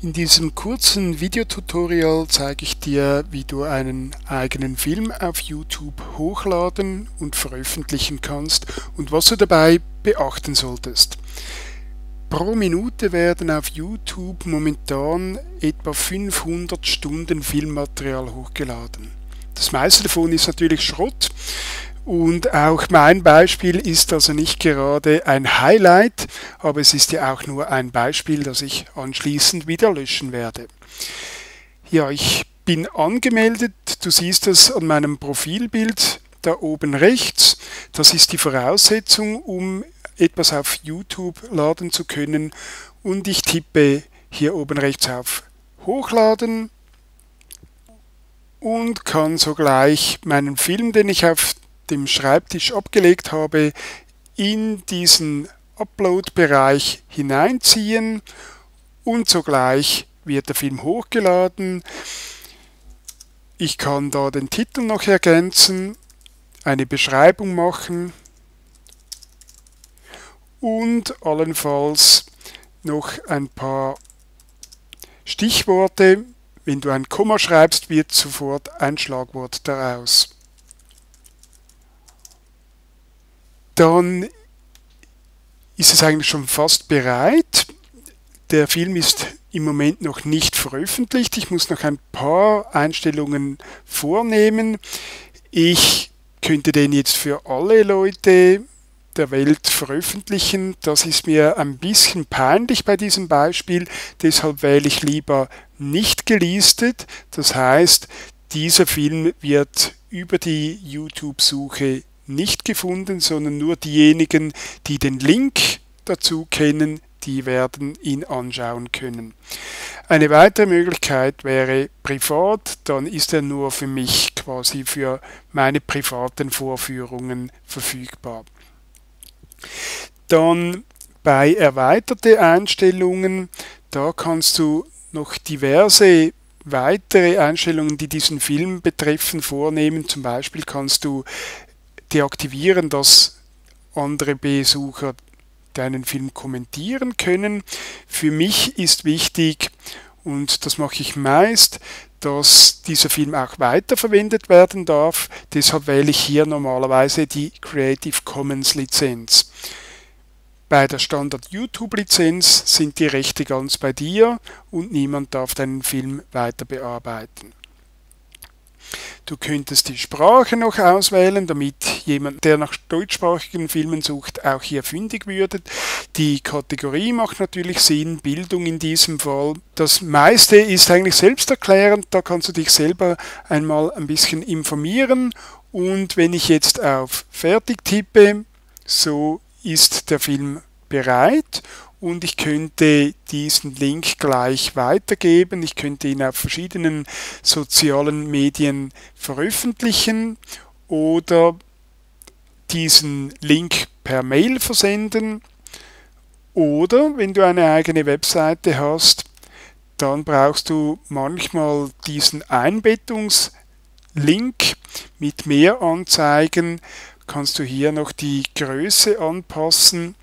In diesem kurzen Videotutorial zeige ich dir, wie du einen eigenen Film auf YouTube hochladen und veröffentlichen kannst und was du dabei beachten solltest. Pro Minute werden auf YouTube momentan etwa 500 Stunden Filmmaterial hochgeladen. Das meiste davon ist natürlich Schrott, und auch mein Beispiel ist also nicht gerade ein Highlight, aber es ist ja auch nur ein Beispiel, das ich anschließend wieder löschen werde. Ja, ich bin angemeldet. Du siehst es an meinem Profilbild da oben rechts. Das ist die Voraussetzung, um etwas auf YouTube laden zu können. Und ich tippe hier oben rechts auf Hochladen und kann sogleich meinen Film, den ich auf dem Schreibtisch abgelegt habe, in diesen Upload-Bereich hineinziehen und sogleich wird der Film hochgeladen. Ich kann da den Titel noch ergänzen, eine Beschreibung machen und allenfalls noch ein paar Stichworte. Wenn du ein Komma schreibst, wird sofort ein Schlagwort daraus. Dann ist es eigentlich schon fast bereit. Der Film ist im Moment noch nicht veröffentlicht. Ich muss noch ein paar Einstellungen vornehmen. Ich könnte den jetzt für alle Leute der Welt veröffentlichen. Das ist mir ein bisschen peinlich bei diesem Beispiel. Deshalb wähle ich lieber nicht gelistet. Das heißt, dieser Film wird über die YouTube-Suche nicht gefunden, sondern nur diejenigen, die den Link dazu kennen, die werden ihn anschauen können. Eine weitere Möglichkeit wäre privat, dann ist er nur für mich quasi für meine privaten Vorführungen verfügbar. Dann bei erweiterte Einstellungen, da kannst du noch diverse weitere Einstellungen, die diesen Film betreffen, vornehmen. Zum Beispiel kannst du deaktivieren, dass andere Besucher deinen Film kommentieren können. Für mich ist wichtig, und das mache ich meist, dass dieser Film auch weiterverwendet werden darf. Deshalb wähle ich hier normalerweise die Creative Commons Lizenz. Bei der Standard YouTube Lizenz sind die Rechte ganz bei dir und niemand darf deinen Film weiter bearbeiten. Du könntest die Sprache noch auswählen, damit jemand, der nach deutschsprachigen Filmen sucht, auch hier fündig würde. Die Kategorie macht natürlich Sinn, Bildung in diesem Fall. Das meiste ist eigentlich selbsterklärend, da kannst du dich selber einmal ein bisschen informieren. Und wenn ich jetzt auf Fertig tippe, so ist der Film bereit und ich könnte diesen Link gleich weitergeben. Ich könnte ihn auf verschiedenen sozialen Medien veröffentlichen oder diesen Link per Mail versenden oder wenn du eine eigene Webseite hast, dann brauchst du manchmal diesen Einbettungslink mit mehr Anzeigen. Kannst du hier noch die Größe anpassen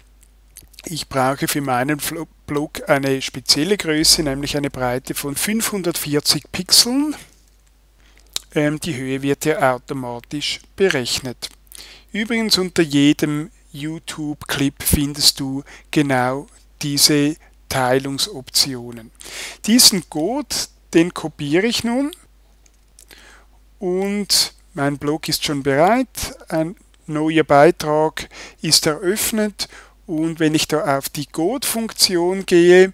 ich brauche für meinen Blog eine spezielle Größe, nämlich eine Breite von 540 Pixeln. Ähm, die Höhe wird ja automatisch berechnet. Übrigens unter jedem YouTube-Clip findest du genau diese Teilungsoptionen. Diesen Code, den kopiere ich nun und mein Blog ist schon bereit. Ein neuer Beitrag ist eröffnet und wenn ich da auf die Code-Funktion gehe,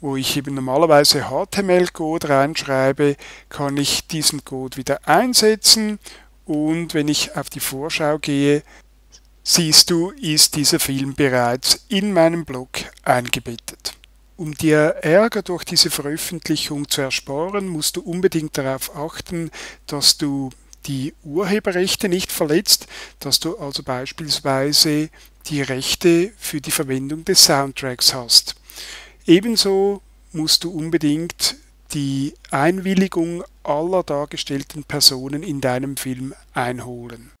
wo ich eben normalerweise HTML-Code reinschreibe, kann ich diesen Code wieder einsetzen und wenn ich auf die Vorschau gehe, siehst du, ist dieser Film bereits in meinem Blog eingebettet. Um dir Ärger durch diese Veröffentlichung zu ersparen, musst du unbedingt darauf achten, dass du die Urheberrechte nicht verletzt, dass du also beispielsweise die Rechte für die Verwendung des Soundtracks hast. Ebenso musst du unbedingt die Einwilligung aller dargestellten Personen in deinem Film einholen.